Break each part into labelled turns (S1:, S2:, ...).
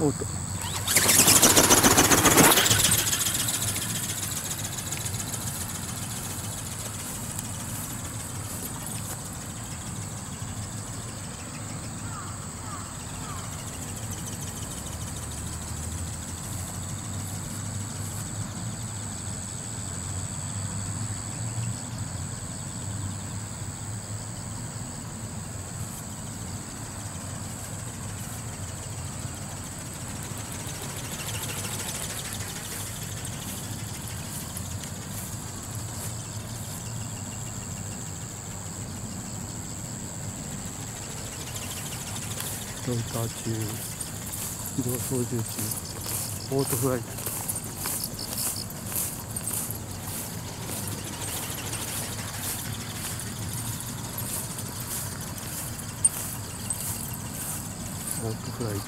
S1: おっとロイ。ター中移動操縦中オートフライ。トオートフライ。ト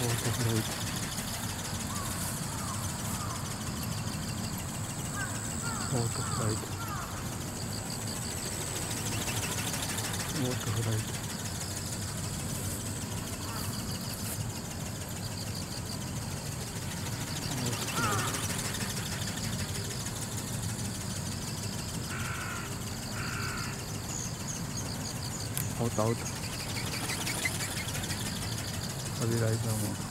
S1: オートフライ。トオートフライ。ト towards the horizon. Out, out. I'll right now.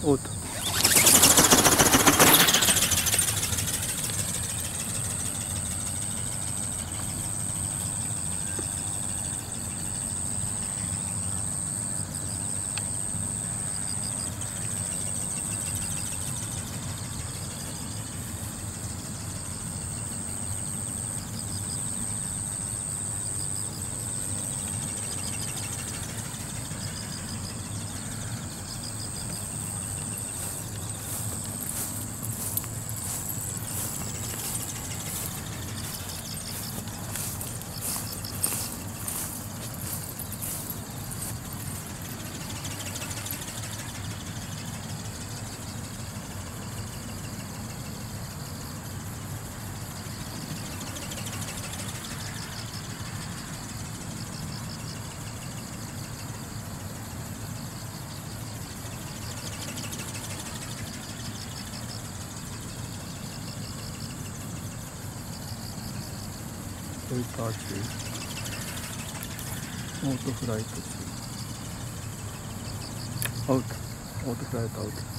S1: outro. トアウトアウト旅ライダーもオートロイター中オートフライト中アウトオートフライトアウト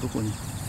S1: どこに？